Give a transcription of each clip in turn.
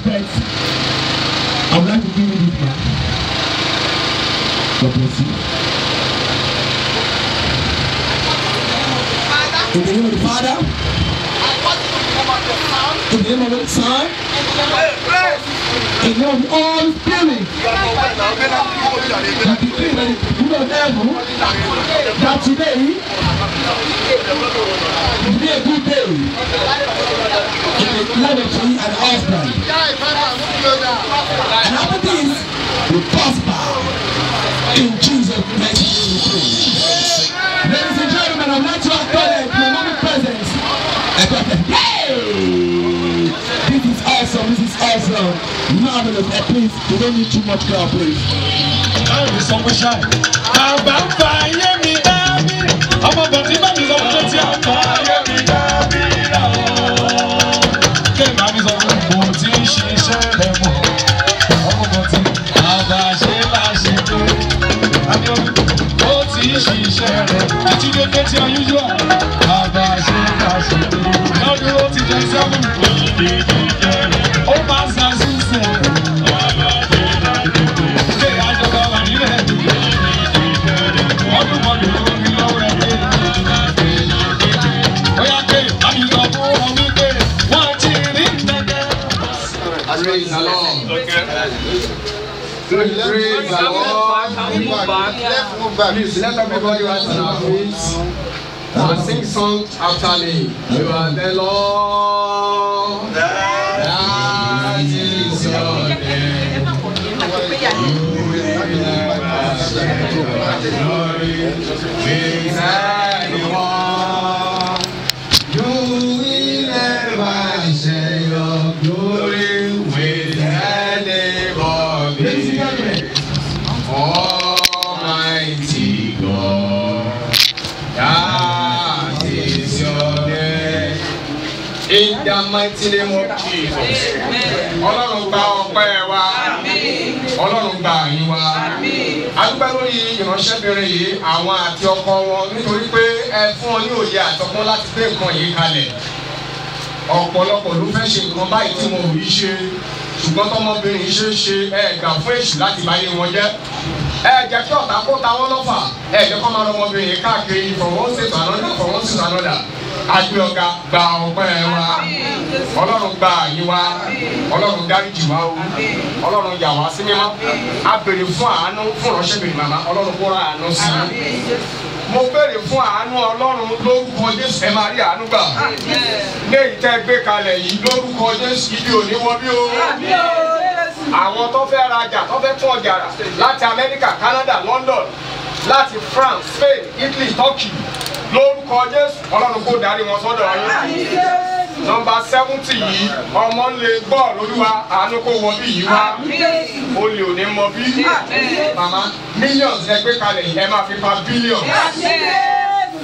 respect, I would like to give you this man. God bless you. In the name of the Father, in the name of the Son, in the name of the Holy Spirit, I that today you a good day in a community and husband. And after this, you prosper in Jesus' mighty name. Ladies and gentlemen, I'd like to acknowledge my mommy presence. Hey! This is awesome, this is awesome. Marvelous. And please, you don't need too much crowd, please. I'm so shy. I'm fire me. ọmọ bọ̀dí bá mi sọ fún tó ti àpá ayé mi dábìlà o. kéèmà mi sọ fún kò tí ń ṣiṣẹ́ rẹ̀ mọ́ ọmọ bọ̀dí àbàṣe láṣẹ pé abíọ́dún ó ti ń ṣiṣẹ́ rẹ̀ títí dédé tí ayújọ́ àbàṣe láṣẹ pé lọ́dún ó ti jẹ́ sẹ́wọ̀n òyìnbó. two verses. Please let everybody rise on our feet and sing song after me. You are the Lord. mighty name of Jesus. Ọlọ́run gba ọpẹ́ wa. Ọlọ́run gba àyìn wa. Adúgbò lórí ìránṣẹ́bìnrin yìí àwọn àti ọkọ wọn nítorí pé ẹ fún ọ ní òye àtọkùn láti gbé nǹkan yìí kalẹ̀. Ọ̀pọ̀lọpọ̀ ló fẹ́ ṣe nǹkan báyìí tí wọn ò rí ṣe. Ṣùgbọ́n tọmọbìnrin yìí ṣe é ṣe ẹ̀ẹ̀gbà fún èṣù láti báyé wọn jẹ́ ẹ jẹ́ kí ọ̀tá kó ta wọ́n lọ́fà ẹ jẹ́ kó máa lọ ọmọbìnrin yìí káàkiri ìfọwọ́n ṣètò ànádà ìfọwọ́n ṣètò ànádà agbe ọ̀gá gba ọpẹ́ wa ọlọ́run gba àyè wa ọlọ́run dáríjì wa o ọlọ́run yà wá sí mímọ́ a béèrè fún àánú fún ìránṣẹ́ bèrè màmá ọlọ́run kó ra àánú sí i mo béèrè fún àánú ọlọ́run lórúkọ jésù ẹ máa rí àánú gbà léyìí tẹ́ gbé kalẹ̀ yìí lórúkọ jésù ibi ò ní wọ́n bí o àwọn tó fẹ́ rajà tó fẹ́ tún ọjà rà láti Amẹ́ríkà Canada London láti France Spain Italy Turkey lórúkọ Jésù Ọlọ́run kó darí wọn sọ́dọ̀ ayé nọmba sẹ́fúntì yìí ọmọ ń lè gbọ́ lóluwa àánú kó wọ bí yìí wá o lè ò ní mọ bí màmá mílíọ̀nù ẹ gbé kalẹ̀ ẹ máa fi pa bílíọ̀nù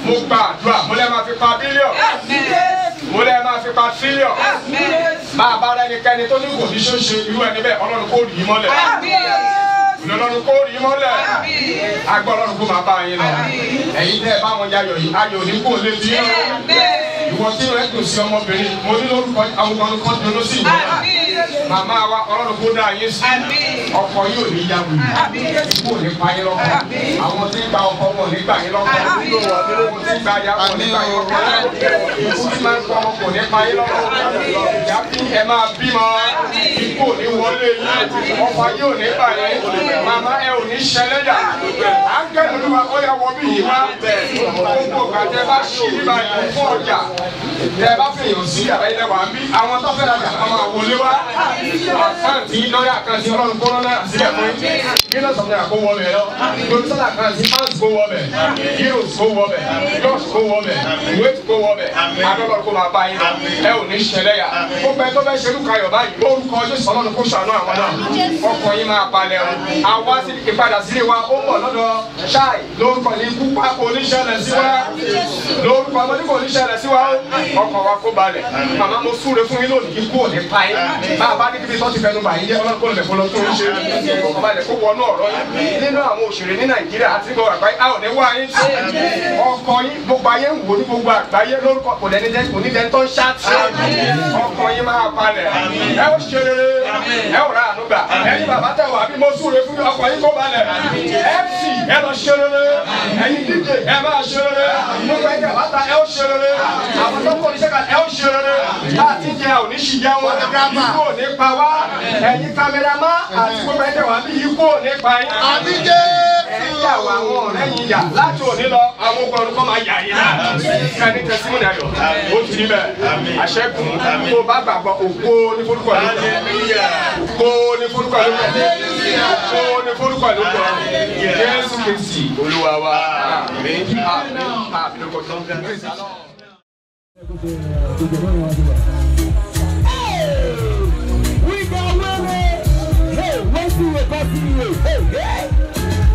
mo gba àdúrà mo lẹ́ máa fi pa bílíọ̀nù mo lẹ́ máa fi pa tírílíọ̀n máa bá ara ẹnikẹ́ni tó ní kò ní ṣóṣe irú ẹni bẹ́ẹ̀ ọlọ́run kò rí i mọ́lẹ̀ lọ́lọ́run kó rí mọ́lẹ̀ agbọ́lọ́run kó máa bá yín lọ ẹ̀yin tẹ́ ẹ bá wọn yayọ̀ yìí ayọ̀ ní kò lè bí yín ìwọ tí rẹ kò sí ọmọbìnrin mo ní lórúkọ àwọn ọlọ́kọ́ tó ló sì yín màmá wa ọlọ́run kó dá yín sí ọkọ yóò ní ya wù ikú ò ní pa yín lọ́kọ àwọn tí ń gba ọkọ wọn ní gbà yín lọ́kọ àwọn tí ń gba ya wọn ní gbà yín lọ́kọ ikú tí máa ń pa ọmọ kò ní pa yín lọ́kọ ìyá ẹ máa bímọ ikú ò ní wọlé yín ọkọ yóò ní bà yín màmá ẹ ò ní ṣẹlẹ́dà ángẹ́lì olúwa ó yẹ wọ bí yìí wá gbogbo gbàtẹ́ bá ṣì ní báyìí fún ọjà tẹ bá fẹ́ yàn sí yàrá ilẹ̀ wa bí àwọn tó fẹ́ ra jà máa wọlé wá àkáǹtì yìí lọ́yà àkáǹtì ọlọ́run kọ́nọ́ náà sílẹ̀ fún yín yín lọ́sọ̀ ní àkó wọ bẹ̀ lọ lọ́sọ̀ àkáǹtì pounds kó wọ bẹ̀ euros kó wọ bẹ̀ dollars kó wọ bẹ̀ weight kó wọ bẹ̀ adọ́lọ́run kó máa bá yín ẹ ò ní ṣẹlẹ̀ yà ó pẹ́ tó fẹ́ ṣerú kayọ̀ báyìí orúkọ Jésù ọlọ́run kó ṣàánú àwọn náà ọkọ̀ yín máa balẹ̀ o àwa síbi ìpadà sílé wa ó bọ̀ lọ́dọ̀ ṣáì lórúkọ ní ikú pa oníṣẹ́lẹ̀ sí wa lórúkọ àwọn oníkọ̀ oníṣẹ́lẹ̀ sí wa ọkọ̀ wa kó balẹ̀ màmá mo súre fún yín lónìí ikú òní pa yín bá a bá ní kíbi tó ti fẹnu bà yín jẹ́ ọlọ́run kó lè fọlọ́ tó ń ṣe ọkọ̀ balẹ̀ kó wọnú ọ̀rọ̀ yín nínú àwọn òṣèré ní nàìjíríà àti gbọ́ àgbáyé a ò ní wá yín ṣe ọkọ̀ yín gbogbo ayé ń wò ní gbogbo àgbáyé lórúkọ kò lẹ́ni jẹ́ kò ní jẹ́ tó ń ṣáàtì ọkọ̀ yín máa balẹ̀ ẹ ó ṣe rere ẹ ó ra àánú gbà ẹ̀yin bàbá tẹ̀ wá bí mo súre fún mi ọkọ̀ yìí kó balẹ̀ mc ẹ lọ ṣe ẹyin dj ẹ máa ṣe rere nípa ẹgbẹ́ bàtà ẹ ó ṣe rere àwọn tó ń kọ́ ó ṣe rere jẹ òní ṣì jẹ wọn ikú ní pa wá ẹyin kámẹ́rámà àti gbogbo ẹgbẹ́ wa bí ikú ní pa yín. àbíjẹ́ ẹ̀yà wà wọn ọ̀rẹ́ yìí yà láti òní lọ àwọn ọkọ̀ kọ́ máa yà yín kẹ́ni tẹ̀símù náà yọ̀ ó òun ni forúkọ ló kọ Jésù Kristi Olúwa wa àmín àmín àmín ló kọ tó ń bẹ. continue. Hey, hey.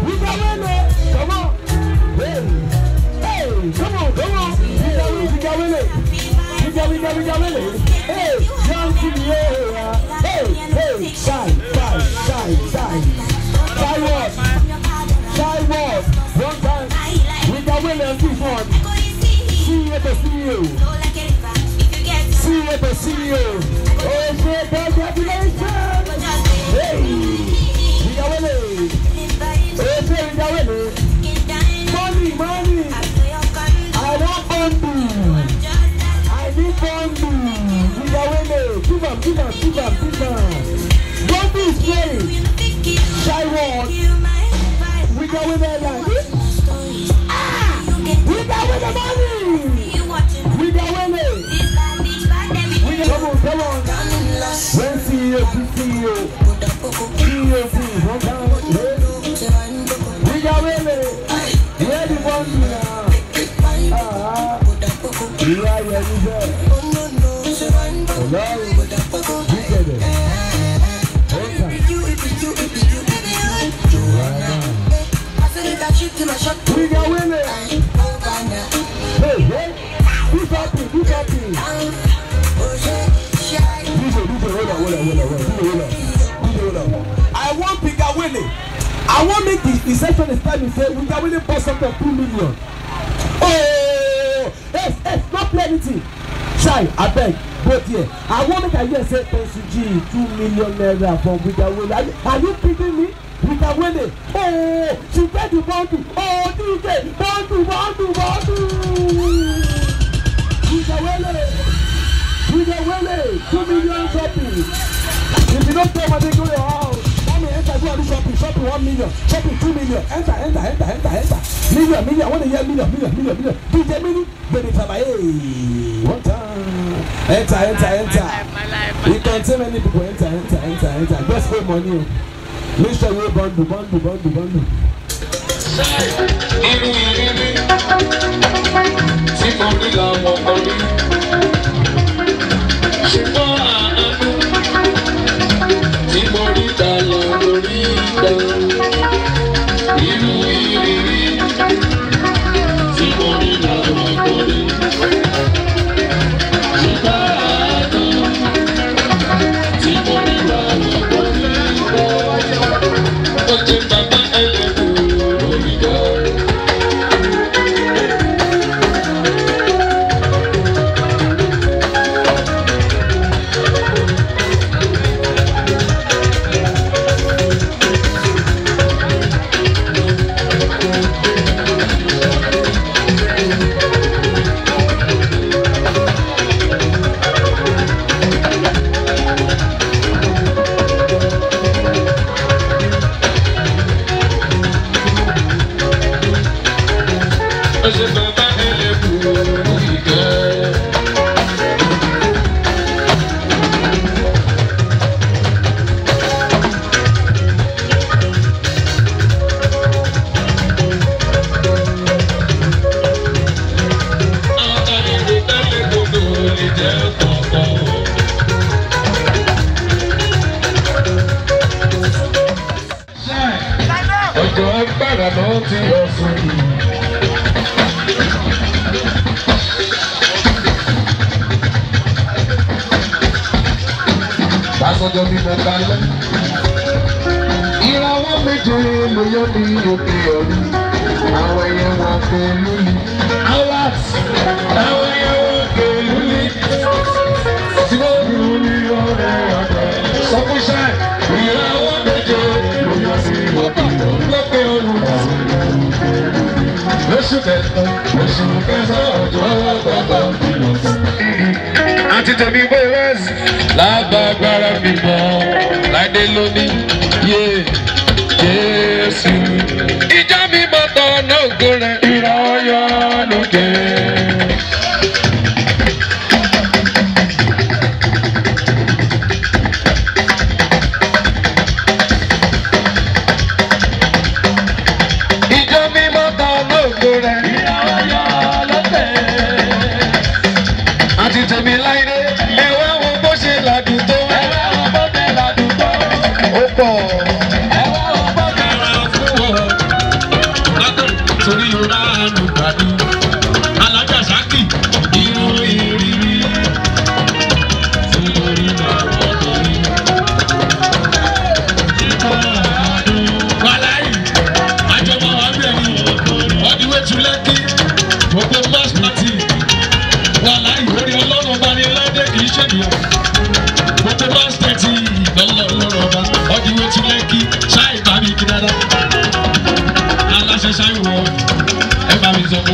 We can win it. Come on. Hey. Hey. Come on, come on. We got win, we can win it. We can, we can, we can win it. Hey. Young to the air. Hey, hey. Shine, shine, shine, shine. Taiwan, Taiwan, one time. Rita Williams is on. See you to e see you. See you to see you. Oh shit, congratulations! Hey, Rita Williams. Oh shit, Rita Williams. Money, money. I want bamboo. I need bamboo. Rita Williams, keep up, keep up, keep up, keep up. Bamboo is playing. Taiwan. We go with there like ah! We go with the money. We go with it. We go, come on, come on. When CEOP, CEO, CEOP, one time, yeah. We go in there. Where the money now? Ah, ah. Yeah, yeah, yeah. Oh, no. We got women. I ain't over now. Hey, hey. Who's happy? Who's happy? I want Pigawele. I want make the, the session is time and say Pigawele bust up something two million. Oh, yes, yes, not plenty. Chai, I beg, both here. I want make I hear say Pensu two million naira from Bigger Are, are you kidding me? Peter Wele ooo oh, Chibedu Bọ́ndù ooo oh, DJ Bọ́ndù Bọ́ndù Bọ́ndù Peter Wele Peter Wele two million copies if you no pay money go your house come and enter go and do shopping shopping one million shopping two million enter enter enter enter enter million million one year million million million million DJ Mini baby tabaye one time enter enter enter we contain many people enter enter enter enter just pay money o. Oh. Mr. yóò Bandu, Bandu, Bandu. bọ́ndù. irú ìrírí tí mo rí làwọn kan rí ṣùgbọ́n àánú tí mo rí ta lọ lórí ìgbà.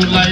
like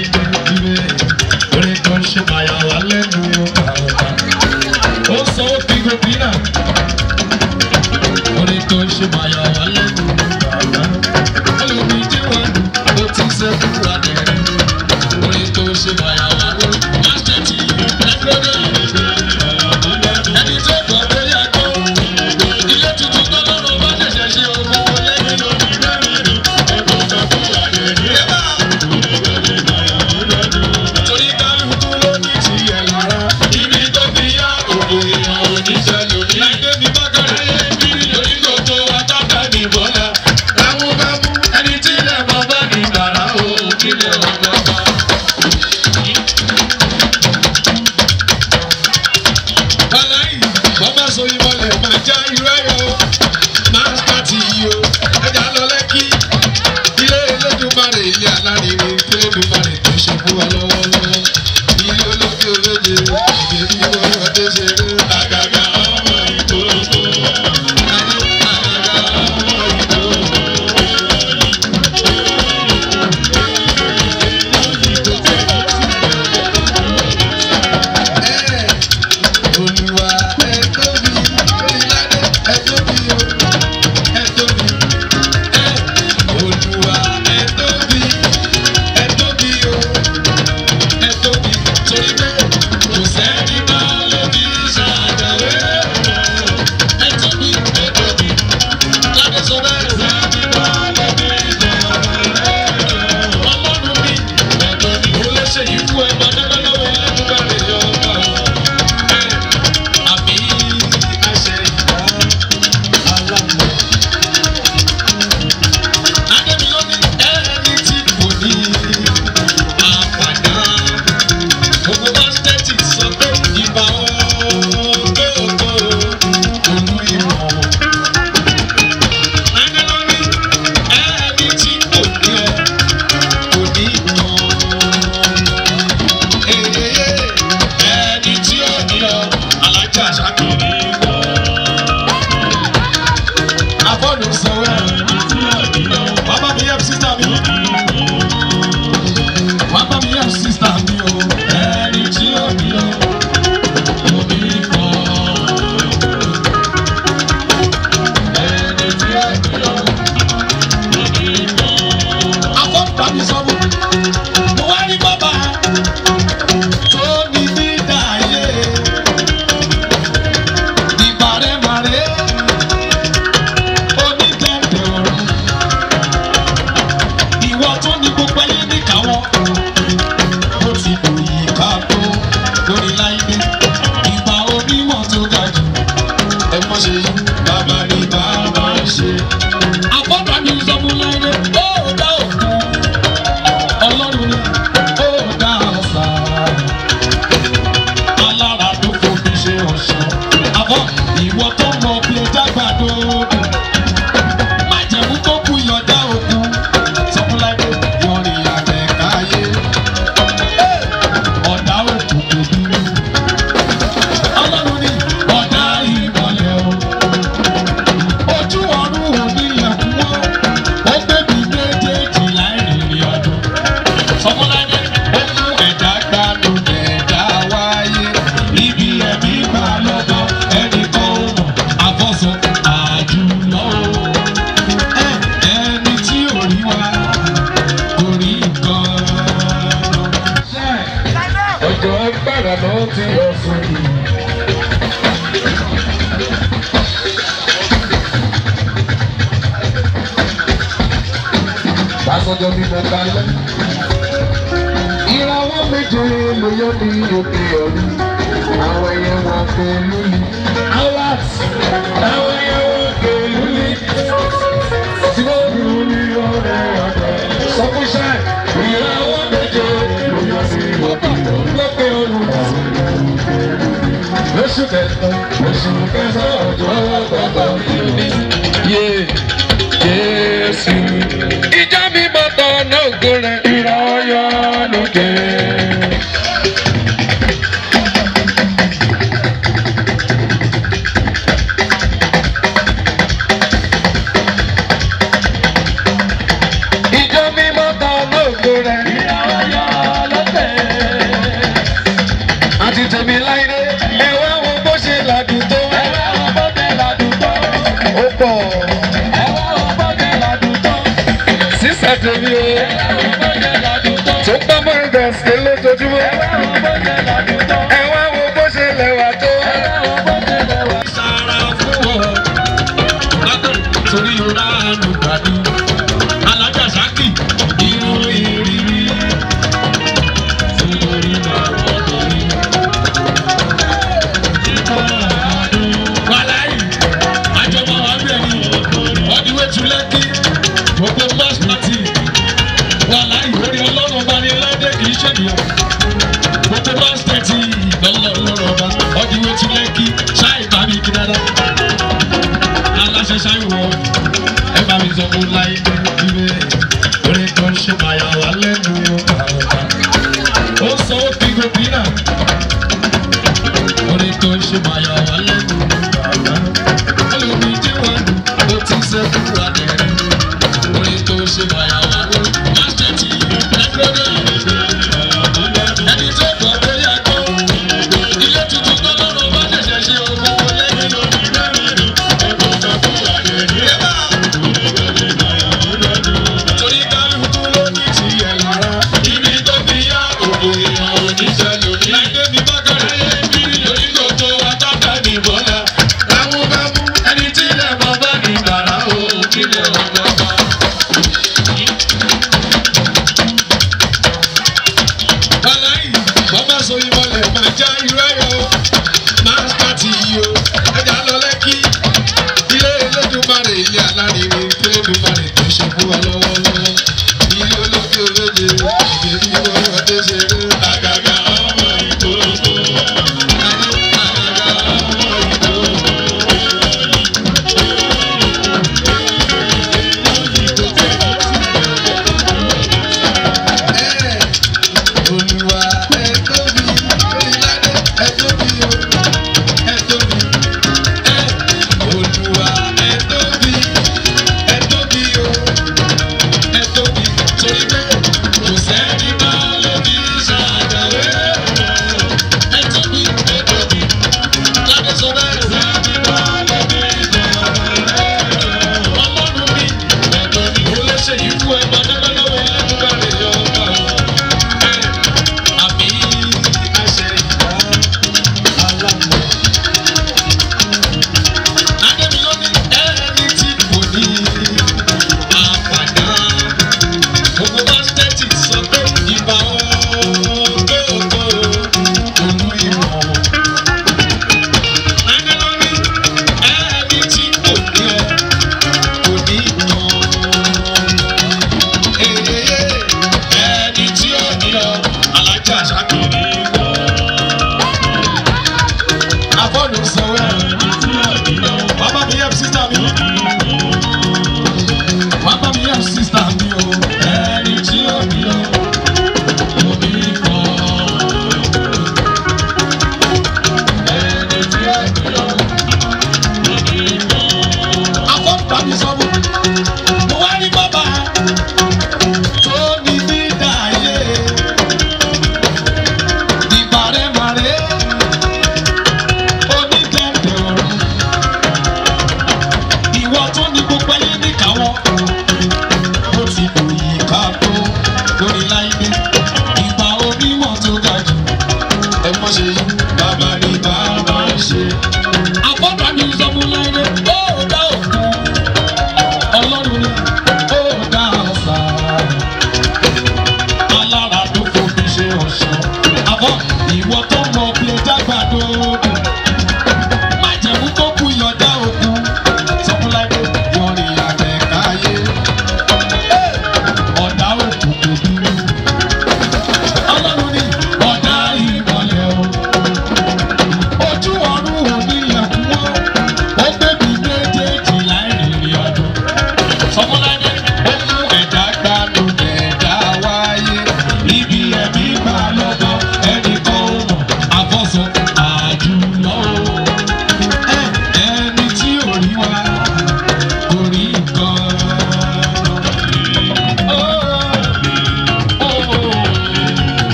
not Kadu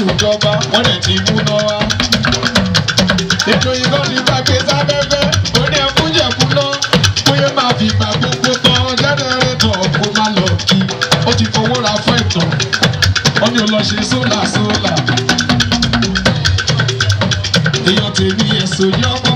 jésù jọba wọ́n lè ti múná wá. ètò ìkọ́ni bá gbé sábẹ́fẹ́ ó ní ẹkúnjẹ̀kú náà bóyá máa fi gbà gbogbo tán jẹ́nẹrétọ̀ kó má lọ kí ó ti fowó ra fún ẹ̀tàn wọ́n ní o lọ ṣe sólà sólà. èèyàn tèmi ẹ̀sùn yọ̀ọ́.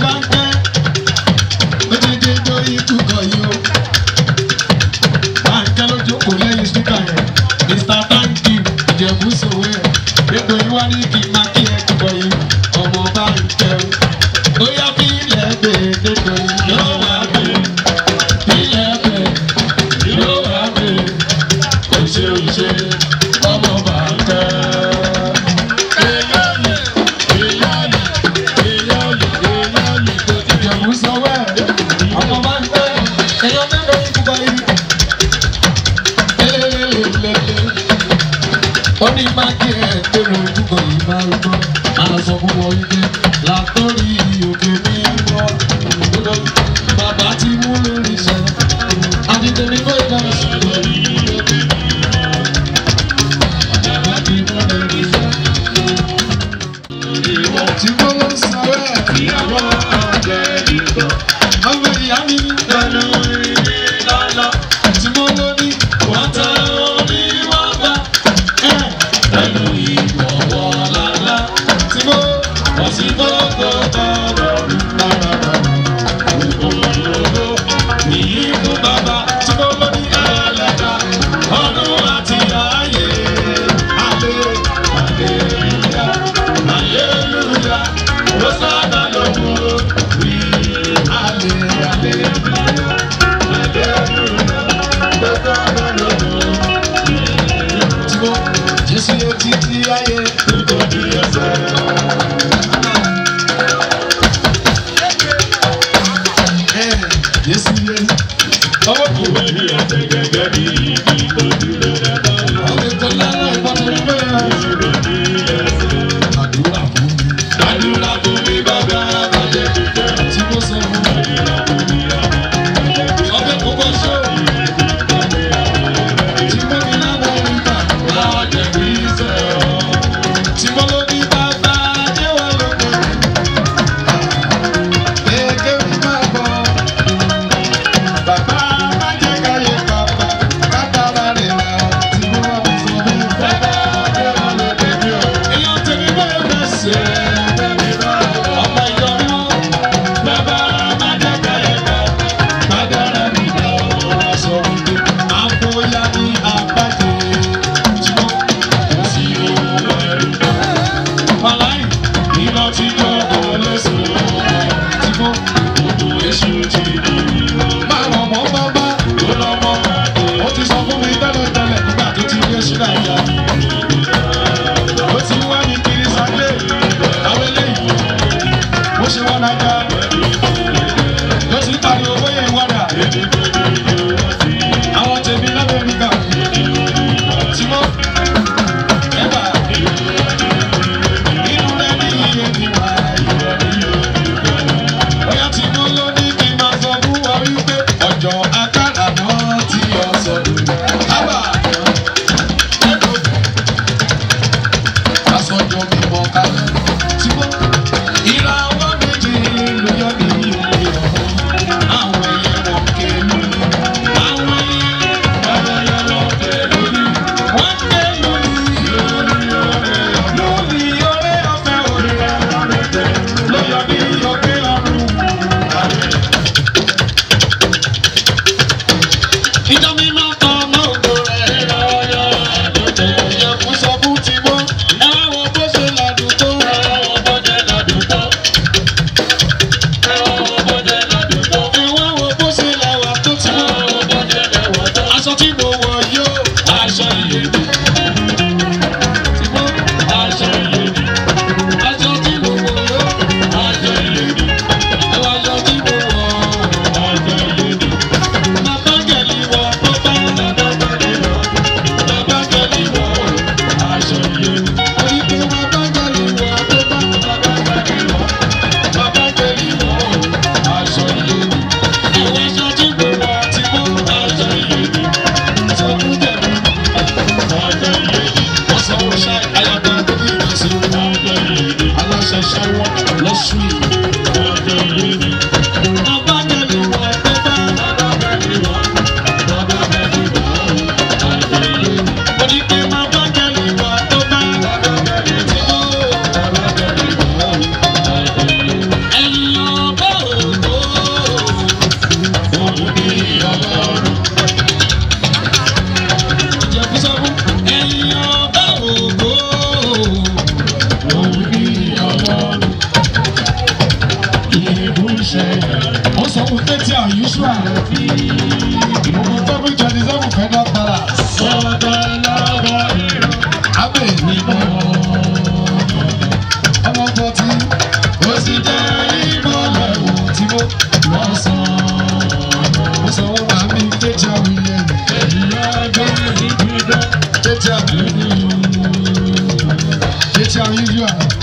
ìbúṣẹ́. ó sọ fún tẹ́tí àyùsùà. ìmọ̀mọ́ tọ́bí twenty seven federal palace. sọ́dọ̀ lọ́wọ́ rẹ̀. abẹ́ mi mọ́. ọmọ bọ́tí. ó sì jẹ́ ìmọ̀lẹ̀ wò mi tẹ́tí àwìlẹ̀. ìyájọ́ ìdíje bẹ́ẹ̀. tẹ́tí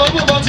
vamos, vamos.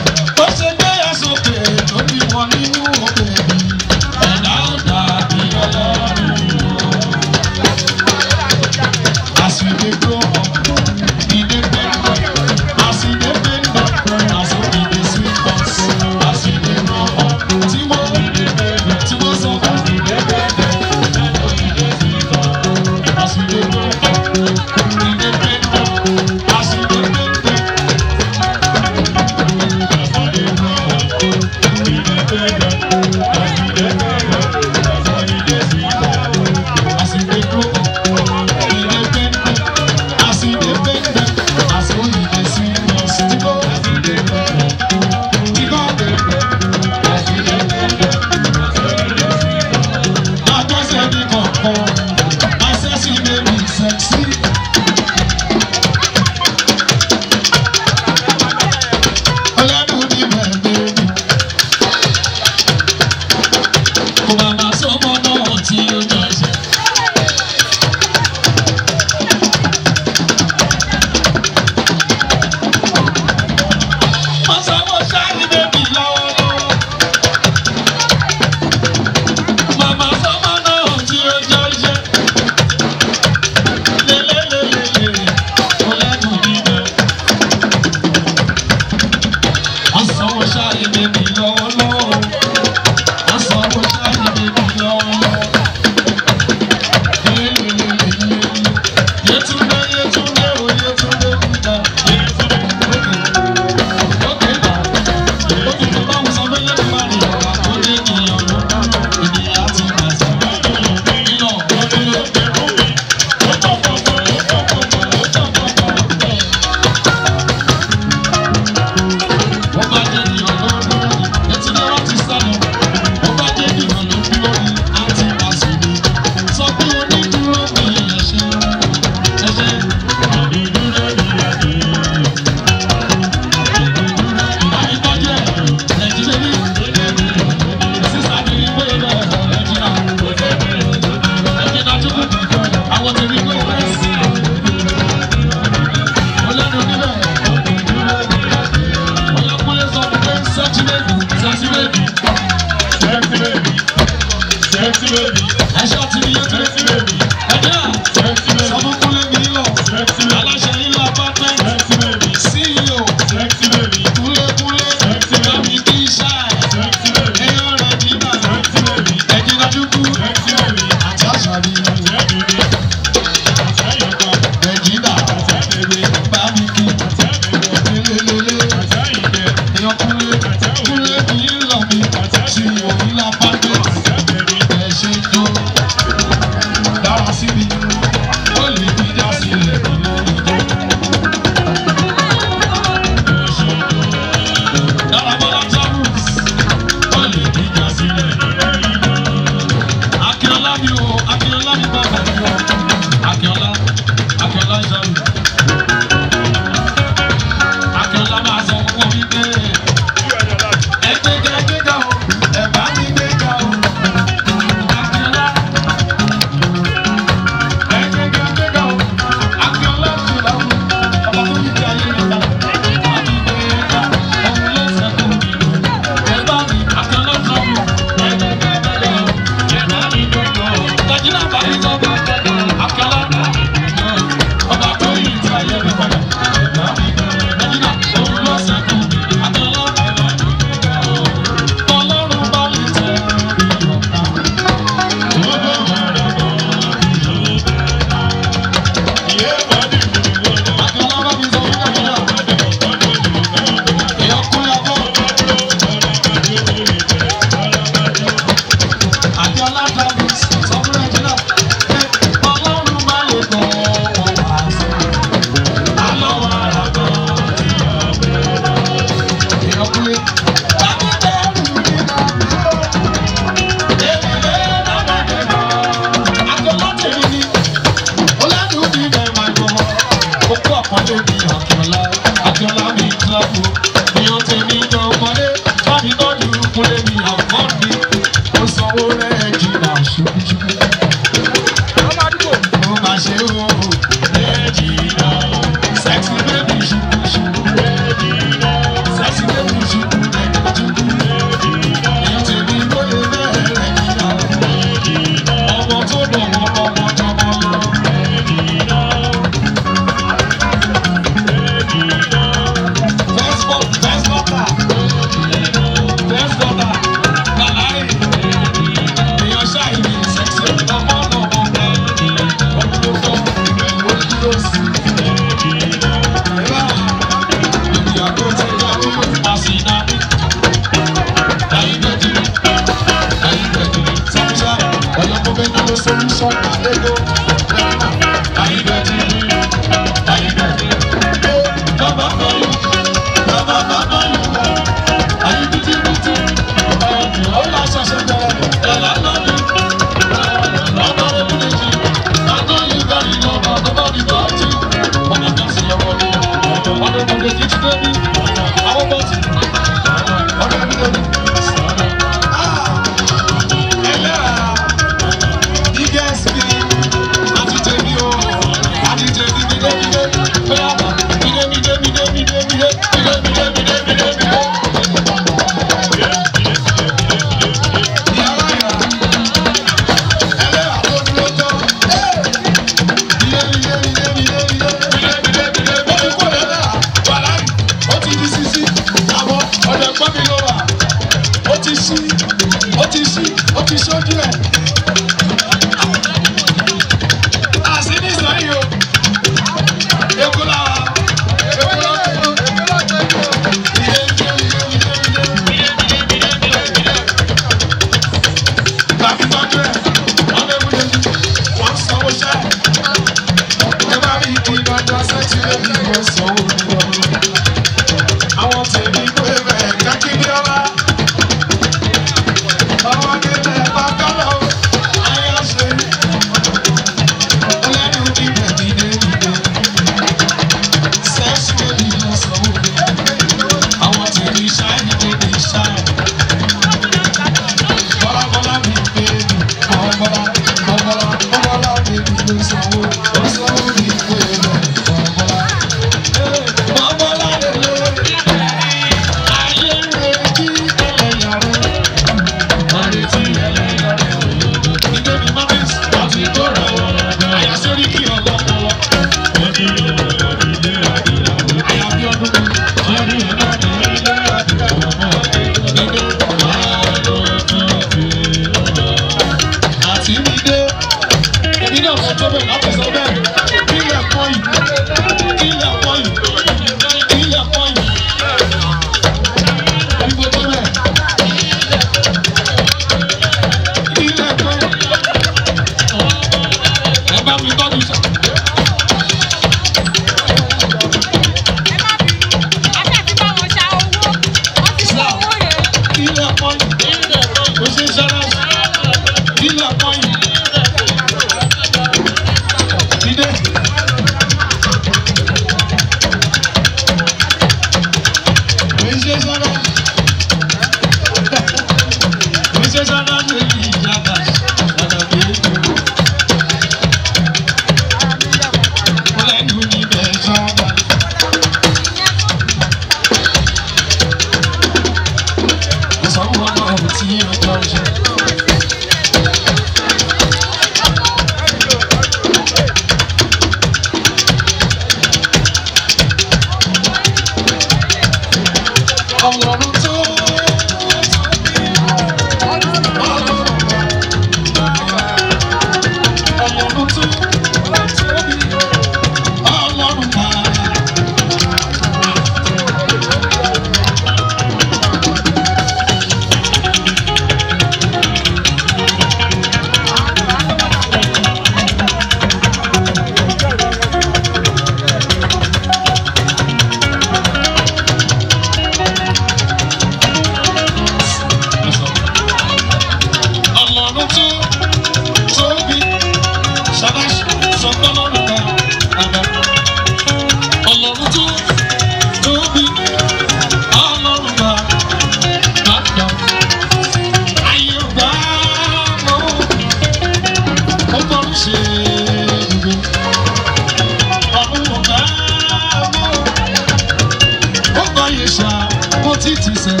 T T.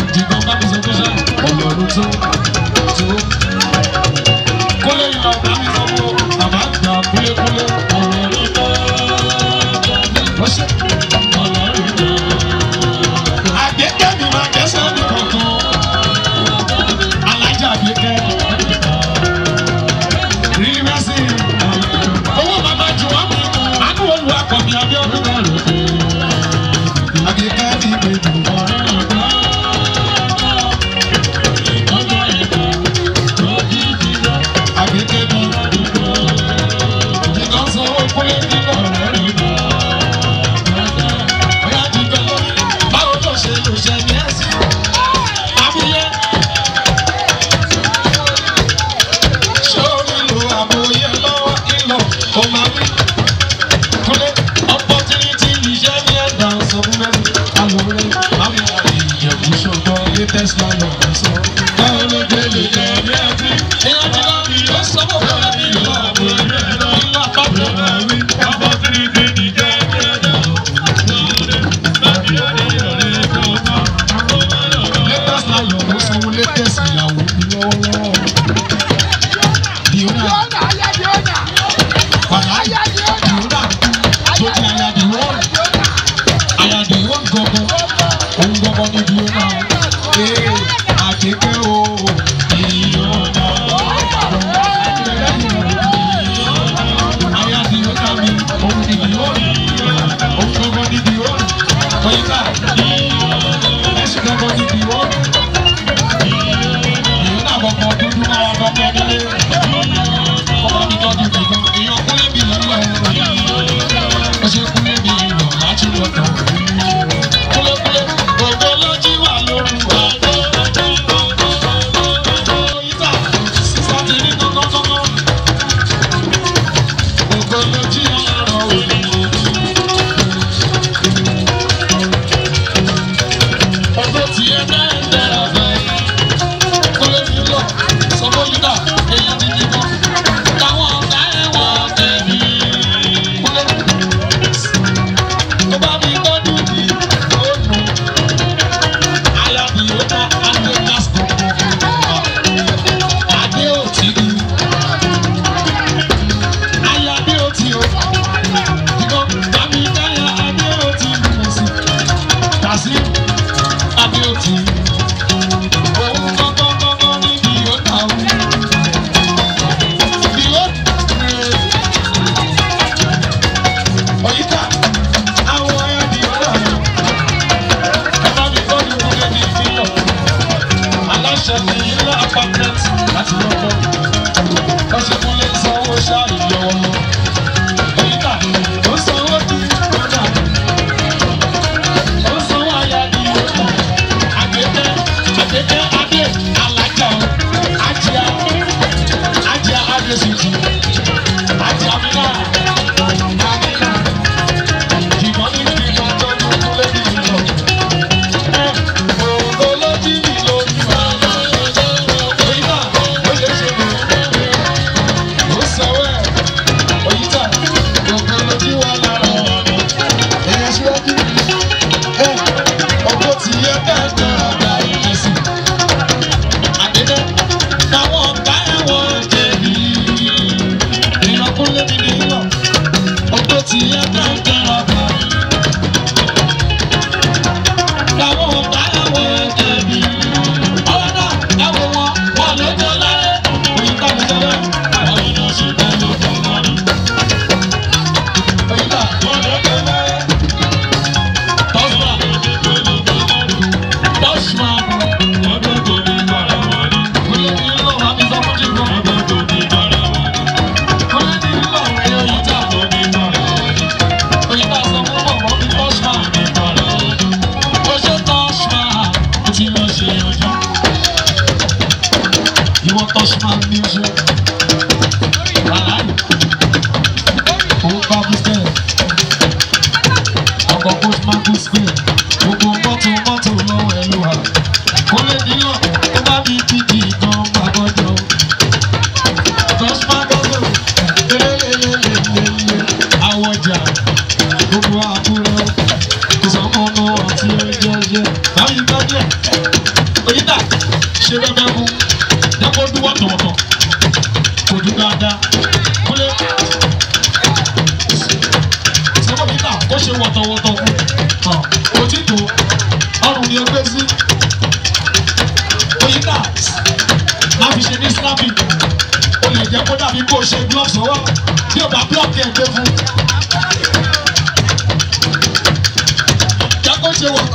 ṣe wọ̀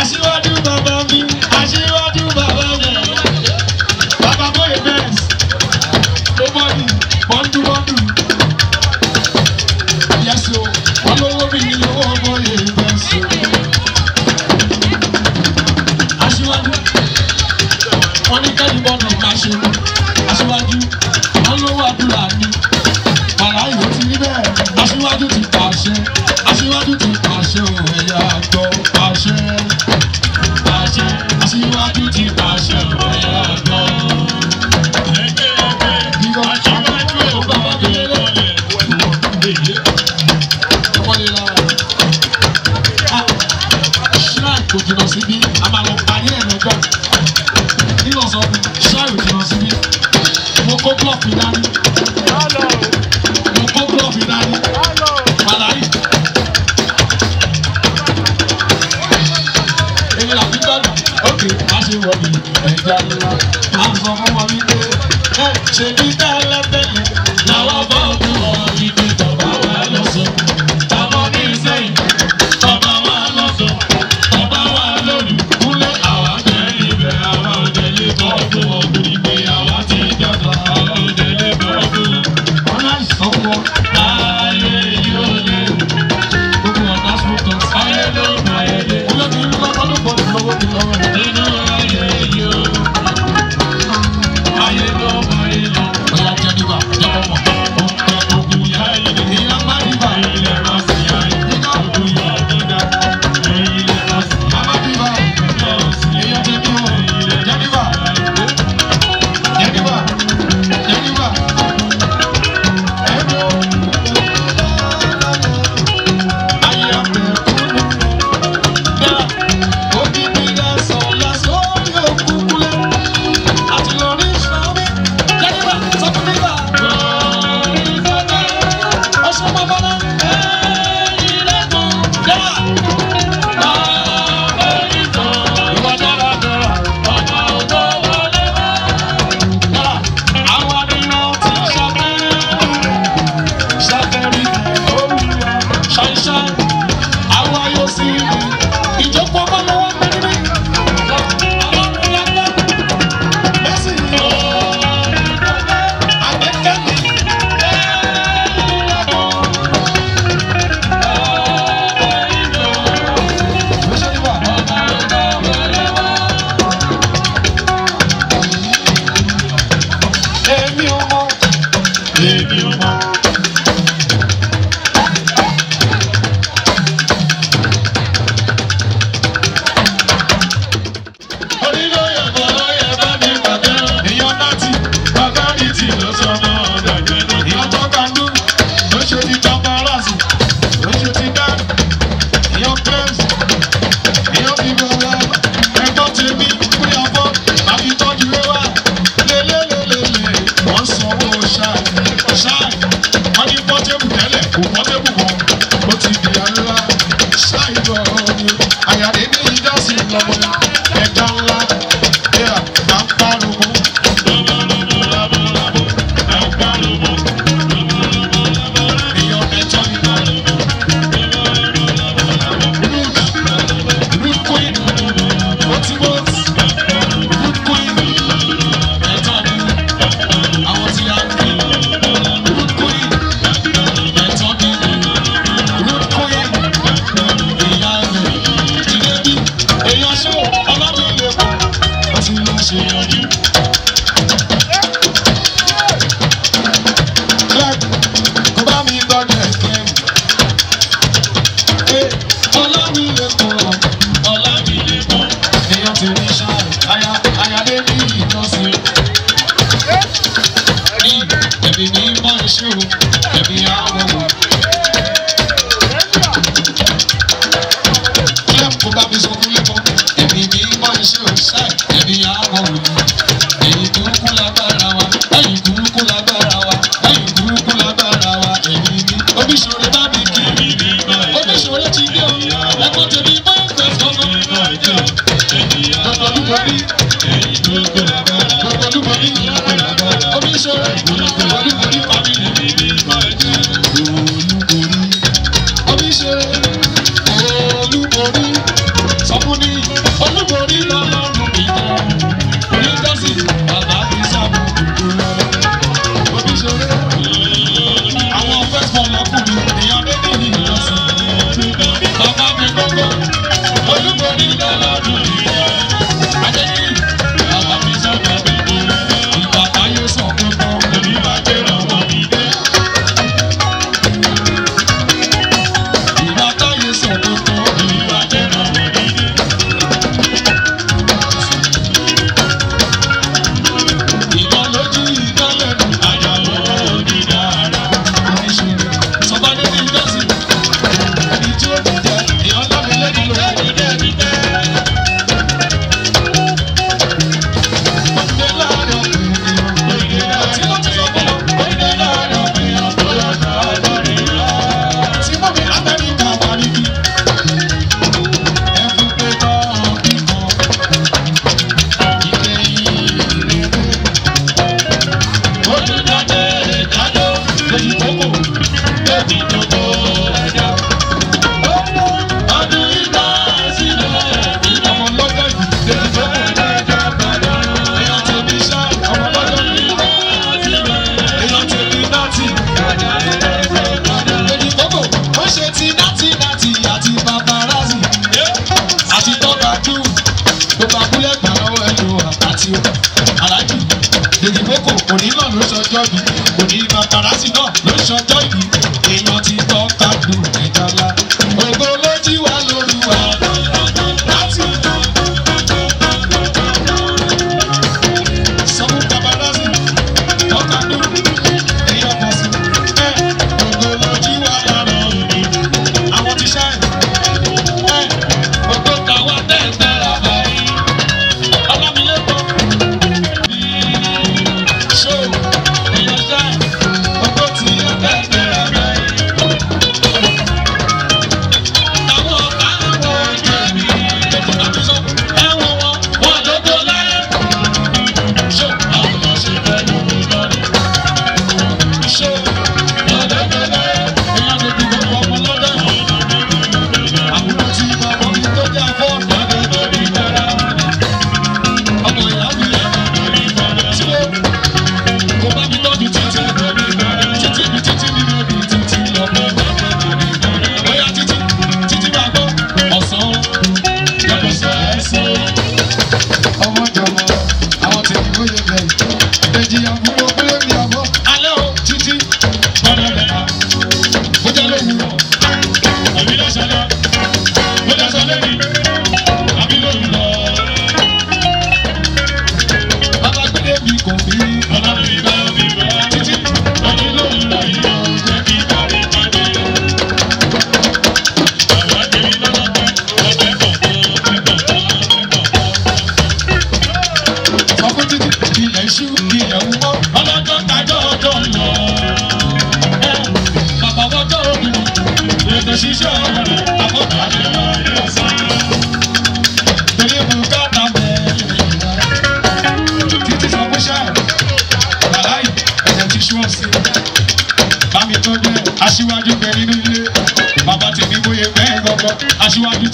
aṣíwájú bàbá mi aṣíwájú.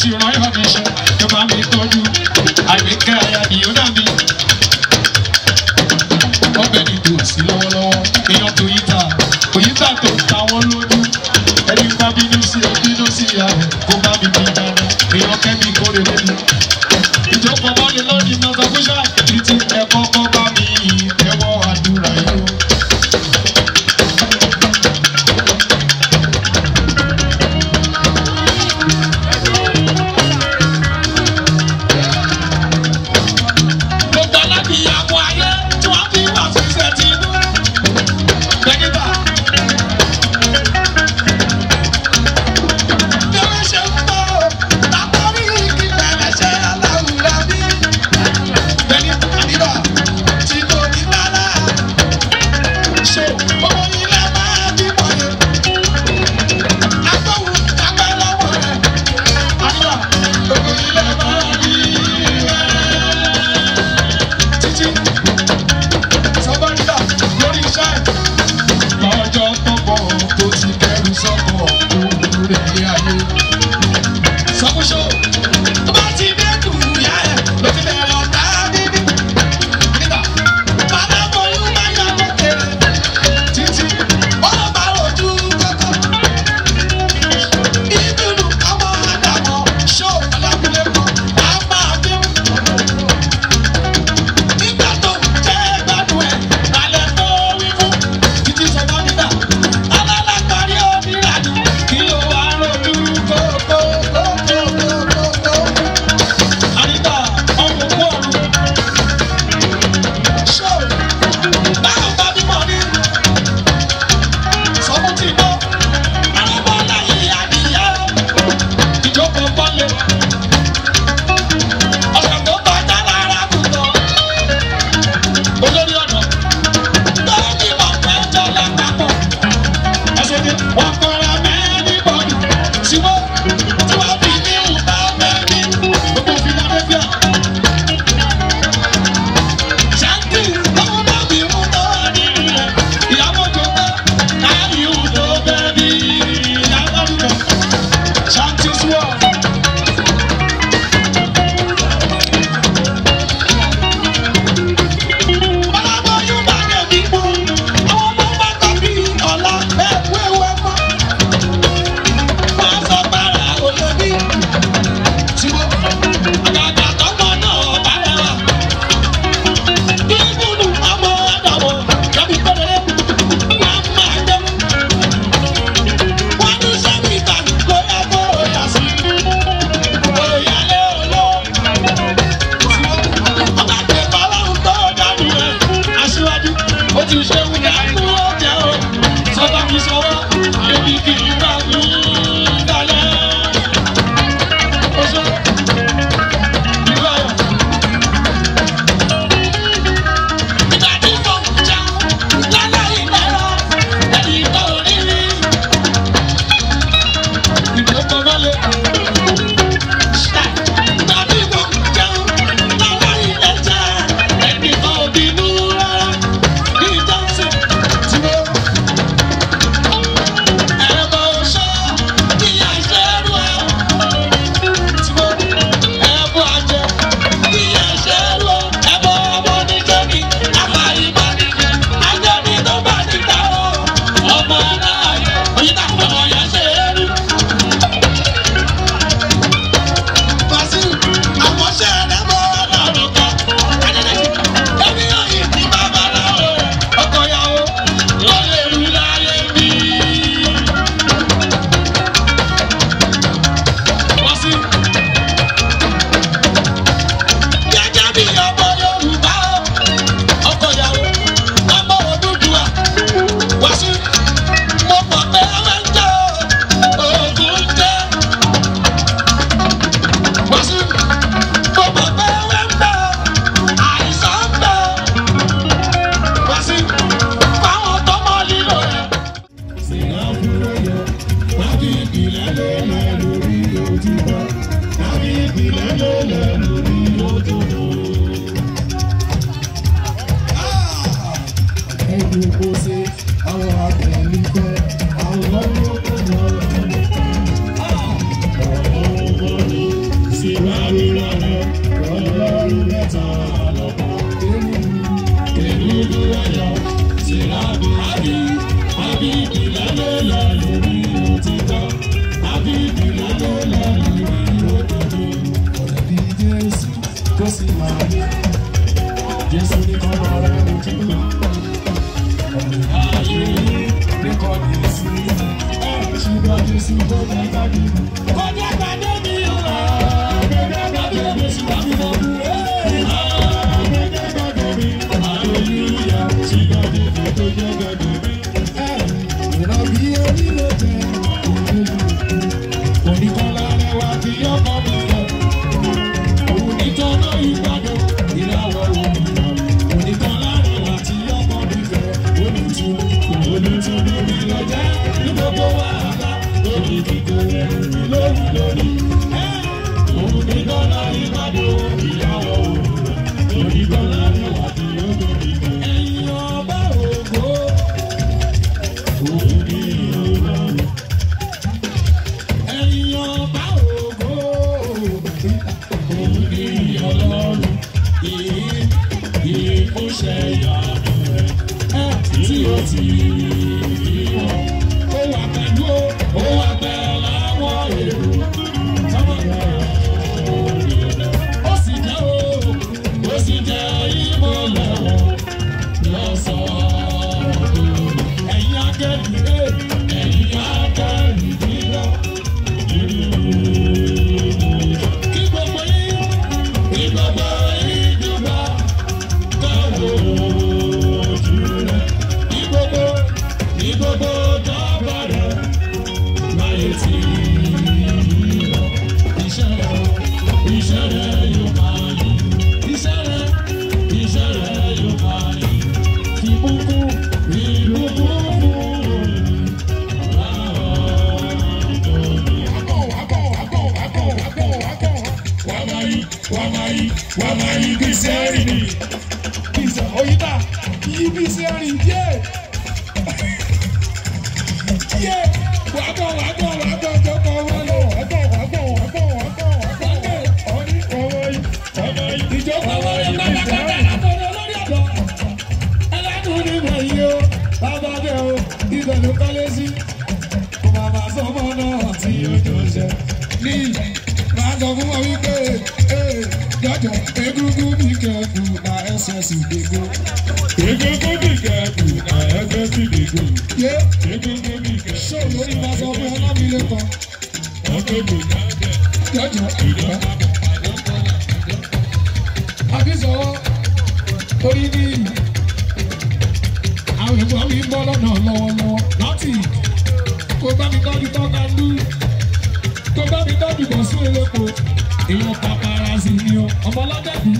You're right. Just torí ní àwọn ẹ̀gbọ́n mi ń bọ́ lọ́nà lọ́wọ́lọ́wọ́ láti kó bá mi dájú tó ká lú tó bá mi dájú bọ̀ sí elépo èèyàn pàpàrà sí ni ọ ọmọ ọlọ́dẹ̀bí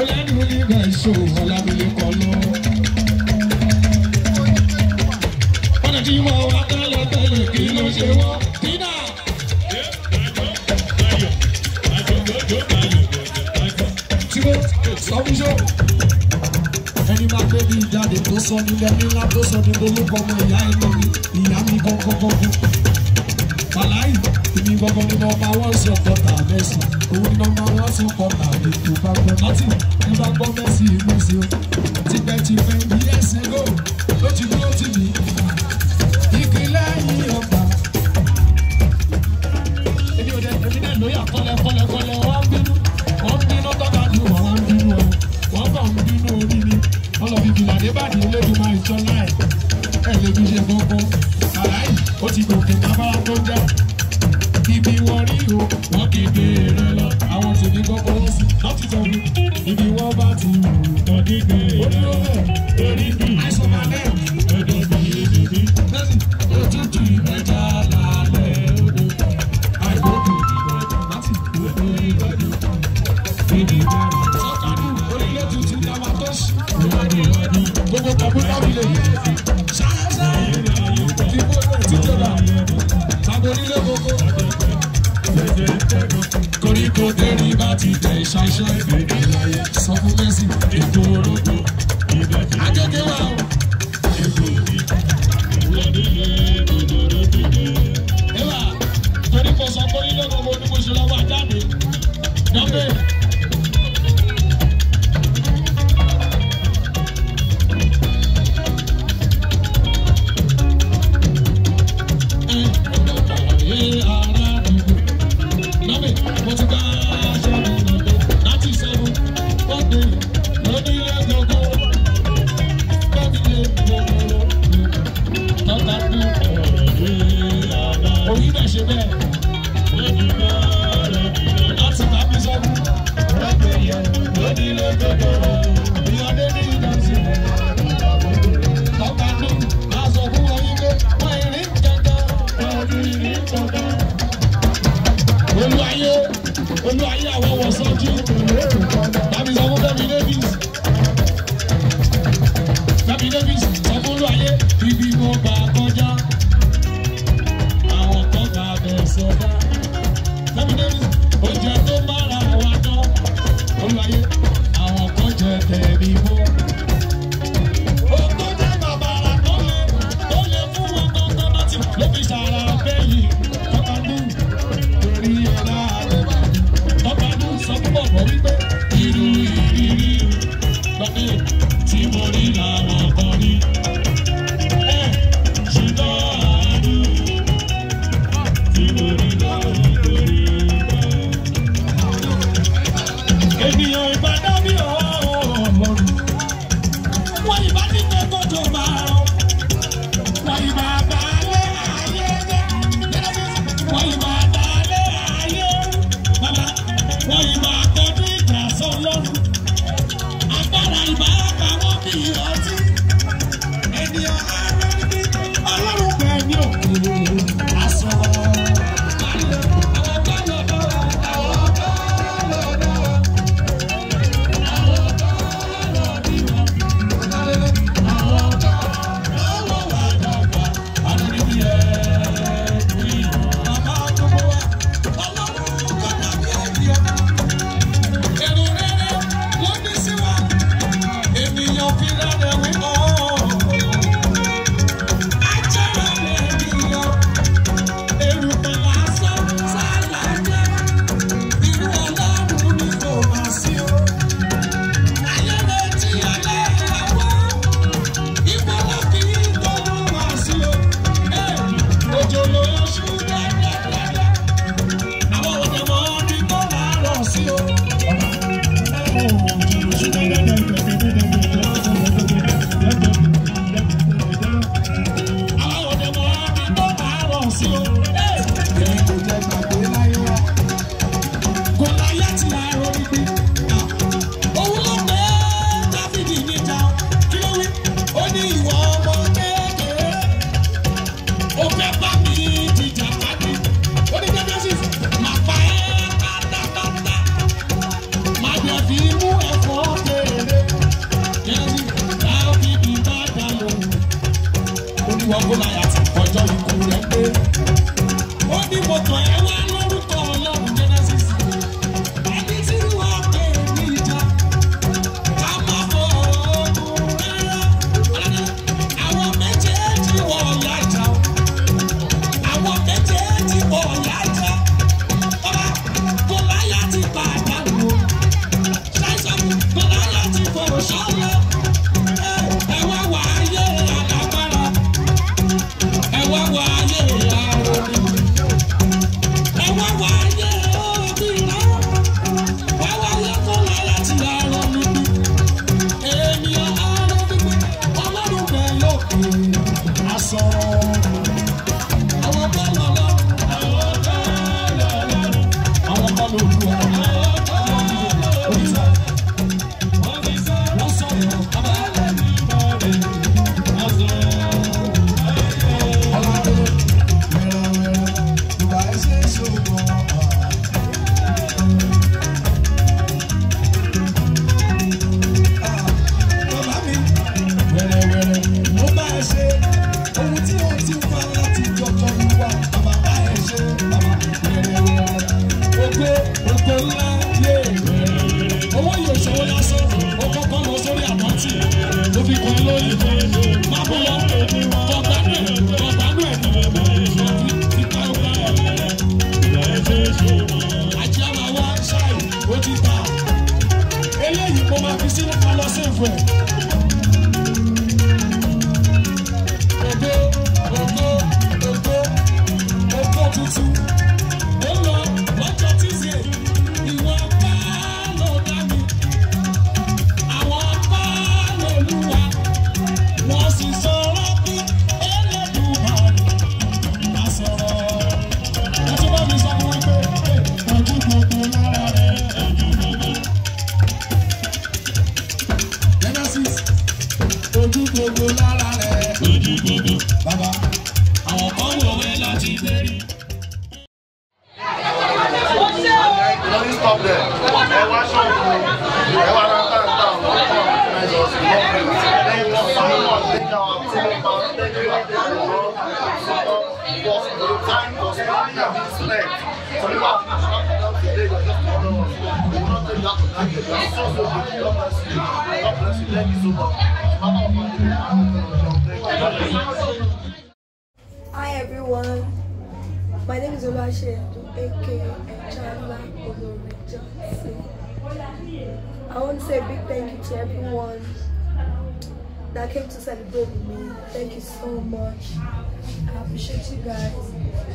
ó lẹ́nu nígbà ìṣòro ọ̀làdúlé kọ lọ. wọ́n ti wọ́n wá tẹ́lẹ̀ tẹ́lẹ̀ kí ló ṣe wọ́n. sọ́wúnṣó ẹni máa gbé ní ìjáde tó sọ nílẹ̀ nílá tó sọ ní olúkọ ọmọ ìyá ẹ̀tọ́ mi ìyá mi gọ́gọ́gọ́gọ́ màláì èmi gbọ́ngàn ni nọ́mbà wọ́n sọ kọ́tà mẹ́sàn-án òun ni nọ́mbà wọ́n sọ kọ́tà ètò bá gbọ́ nọ́tì ẹ bá gbọ́ mẹ́sì ìmúṣe o tipẹ́tipẹ́ yí ẹsẹ̀ lóò ló ti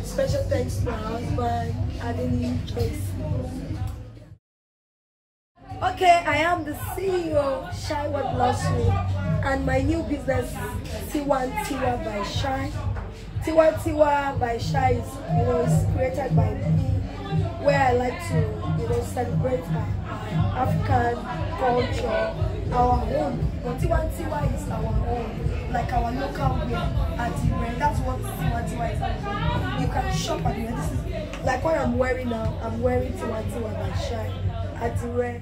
Special thanks to my husband, Adini Okay, I am the CEO of Shywood Luxury and my new business, Tiwa Tiwa by Shy. Tiwa Tiwa by Shy is, you know, it's created by me, where I like to, you know, celebrate my African culture our own. But tiwa tiwa is our own, like our local wear at the That's what tiwa tiwa is You can shop at the This is like what I'm wearing now. I'm wearing tiwa tiwa by Shine at the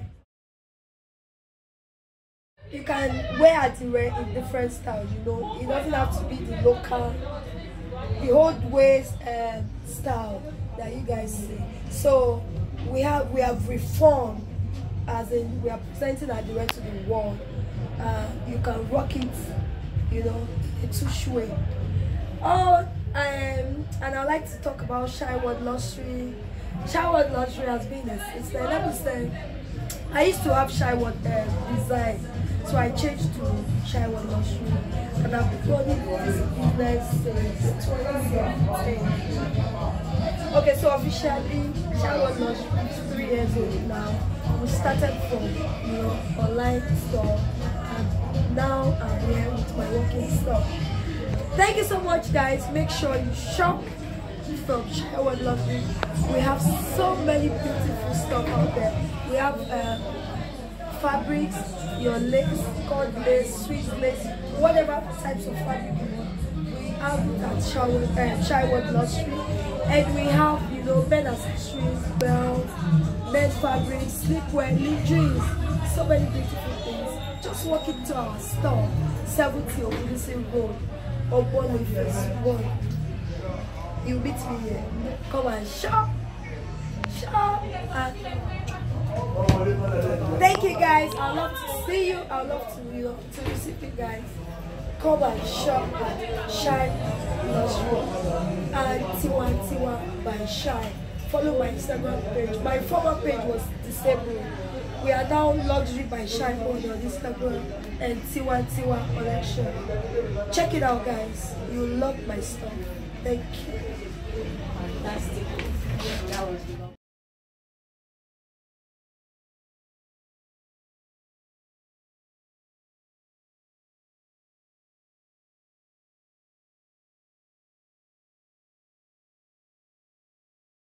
You can wear Adire in different styles, you know. It doesn't have to be the local, the old ways um, style that you guys see. So we have we have reformed as in we are presenting our duet to the world. Uh, you can rock it, you know, it's too shwe. Oh, um, and I like to talk about Shyward Lottery. Shyward Lottery has been this. It's let me say, I used to have Shyward uh, design, so I changed to Wood Lottery. And I've been running this business since 2017. Okay, so officially, Shyward Lottery is three years old now we started from you know online store and now I'm here with my working stuff. Thank you so much guys. Make sure you shop from Sherwood Laundry. We have so many beautiful stuff out there. We have uh, fabrics, your lace, cord lace, sweet lace, whatever types of fabric you want. We have at Sherwood, uh, Luxury, And we have, you know, men accessories, belts, bed fabric, sleepwear, jeans. so many beautiful things. Just walk into our store, 70 Ogunisi Road, Obon Phase 1. You meet me here. Come and shop, shop, and thank you guys. I love to see you. I love to you to receive you guys. Come and shop and shine, lush and Tiwa Tiwa by shine follow my Instagram page. My former page was disabled. We are now Luxury by Shine on Instagram and Tiwa Tiwa Collection. Check it out, guys. You love my stuff. Thank you. Fantastic. That was